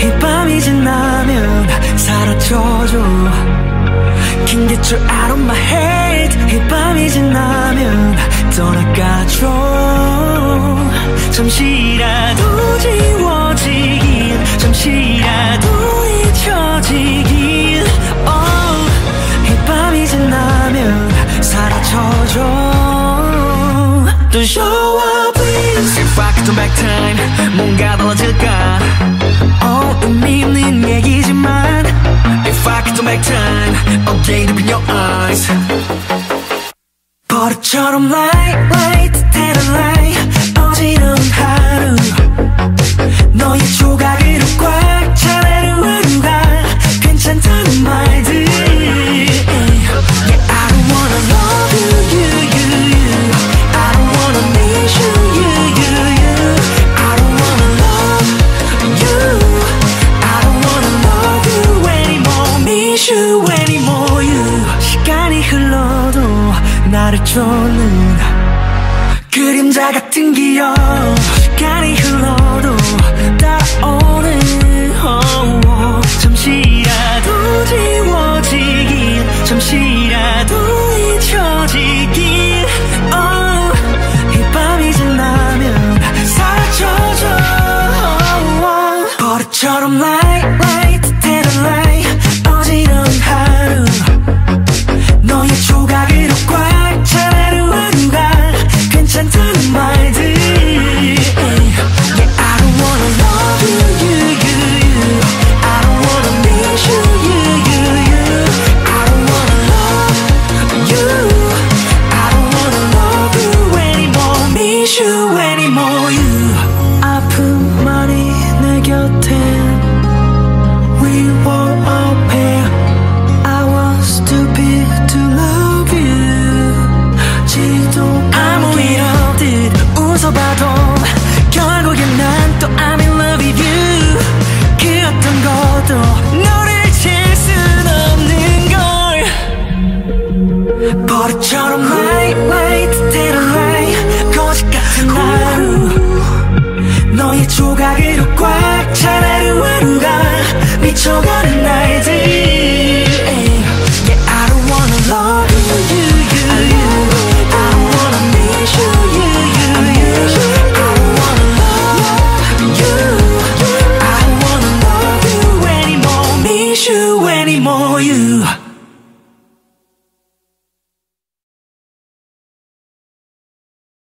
이 밤이 지나면 사라져줘. Can get you out of my head. 이 밤이 지나면 떠나가줘. 잠시라도 지워지 Don't show up please If I could turn back time 뭔가 달라질까 어, 의미 있는 얘기지만 If I could turn back time Again up in your eyes 버릇처럼 light light 대단 light 어지러운 하 나를 쫓는 그림자 같은 기억 시간이 흘러도 따라오는 oh, oh. 잠시라도 지워지길 잠시라도 잊혀지길 oh, 이 밤이 지나면 사라져줘 oh, oh. 버릇처럼 light light 버릇처럼 light 대단 light 거짓 같은 하루 너의 조각으로 꽉